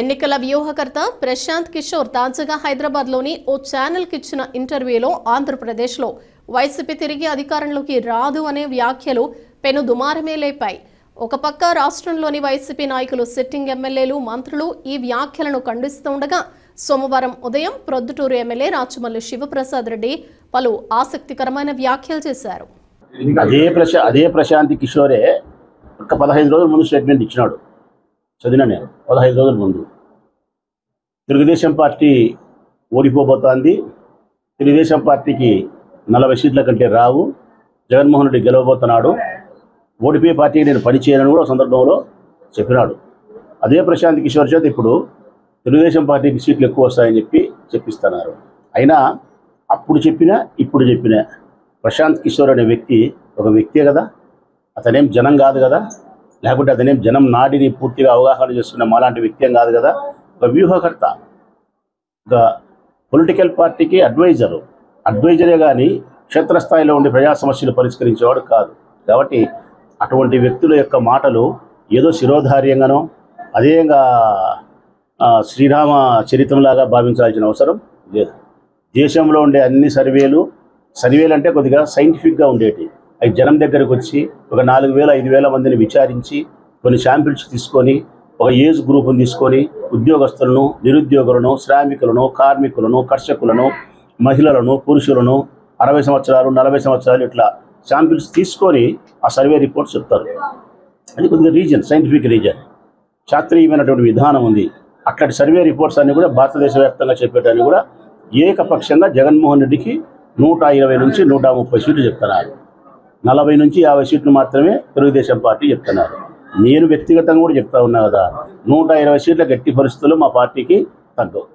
ఎన్నికల వ్యూహకర్త ప్రశాంత్ కిషోర్ తాజాగా హైదరాబాద్లోని ఓ ఛానల్కి ఇచ్చిన ఇంటర్వ్యూలో ఆంధ్రప్రదేశ్లో వైసీపీ తిరిగి అధికారంలోకి రాదు అనే వ్యాఖ్యలు పెను దుమారమే లేపాయి. ఒక పక్క రాష్ట్రంలోని వైసీపీ నాయకులు సిట్టింగ్ ఎమ్మెల్యేలు మంత్రులు ఈ వ్యాఖ్యలను ఖండిస్తుండగా సోమవారం ఉదయం ప్రొద్దుటూరు ఎమ్మెల్యే రాచమల్లు శివప్రసాద్ రెడ్డి పలు ఆసక్తికరమైన వ్యాఖ్యలు చేశారు. అదే ప్రశా అదే కిషోరే ఒక పదహైదు రోజుల ముందు స్టేట్మెంట్ ఇచ్చినాడు. చదివిన నేను. పదహైదు రోజుల ముందు. తెలుగుదేశం పార్టీ ఓడిపోబోతోంది. తెలుగుదేశం పార్టీకి నలభై సీట్ల కంటే రావు. జగన్మోహన్ రెడ్డి గెలవబోతున్నాడు. ఓడిపోయే పార్టీకి నేను పనిచేయనని కూడా సందర్భంలో చెప్పినాడు. అదే ప్రశాంత్ కిషోర్ చేత ఇప్పుడు తెలుగుదేశం పార్టీకి సీట్లు ఎక్కువ వస్తాయని చెప్పి చెప్పిస్తున్నారు. అయినా అప్పుడు చెప్పినా ఇప్పుడు చెప్పినా ప్రశాంత్ కిషోర్ అనే వ్యక్తి ఒక వ్యక్తే కదా. అతనేం జనం కాదు కదా. లేకుంటే అతనేం జనం నాడిని పూర్తిగా అవగాహన చేసుకున్న మాలాంటి వ్యక్తి ఏం కాదు కదా? ఒక వ్యూహకర్త. ఒక పొలిటికల్ పార్టీకి అడ్వైజరు. అడ్వైజరే కానీ క్షేత్రస్థాయిలో ఉండే ప్రజా సమస్యలు పరిష్కరించేవాడు కాదు. కాబట్టి అటువంటి వ్యక్తుల యొక్క మాటలు ఏదో శిరోధార్యంగానో అదేగా శ్రీరామ చరిత్రంలాగా భావించాల్సిన అవసరం లేదు. దేశంలో ఉండే అన్ని సర్వేలు సర్వేలు అంటే కొద్దిగా సైంటిఫిక్గా ఉండేటివి. అవి జనం దగ్గరకు వచ్చి ఒక నాలుగు వేల ఐదు వేల మందిని విచారించి కొన్ని శాంపిల్స్ తీసుకొని ఒక ఏజ్ గ్రూపును తీసుకొని ఉద్యోగస్తులను నిరుద్యోగులను శ్రామికులను కార్మికులను కర్షకులను మహిళలను పురుషులను అరవై సంవత్సరాలు నలభై సంవత్సరాలు ఇట్లా శాంపిల్స్ తీసుకొని ఆ సర్వే రిపోర్ట్స్ చెప్తారు. అది కొద్దిగా రీజన్ సైంటిఫిక్ రీజన్. శాస్త్రీయమైనటువంటి విధానం ఉంది. అట్లాంటి సర్వే రిపోర్ట్స్ అన్ని కూడా భారతదేశ వ్యాప్తంగా చెప్పేటాన్ని కూడా ఏకపక్షంగా జగన్మోహన్ రెడ్డికి నూట ఇరవై నుంచి నూట ముప్పై సీట్లు చెప్తున్నారు. నలభై నుంచి యాభై సీట్లు మాత్రమే తెలుగుదేశం పార్టీ చెప్తున్నారు. నేను వ్యక్తిగతంగా కూడా చెప్తా ఉన్నా కదా నూట ఇరవై సీట్ల గట్టి పరిస్థితులు మా పార్టీకి తగ్గవు.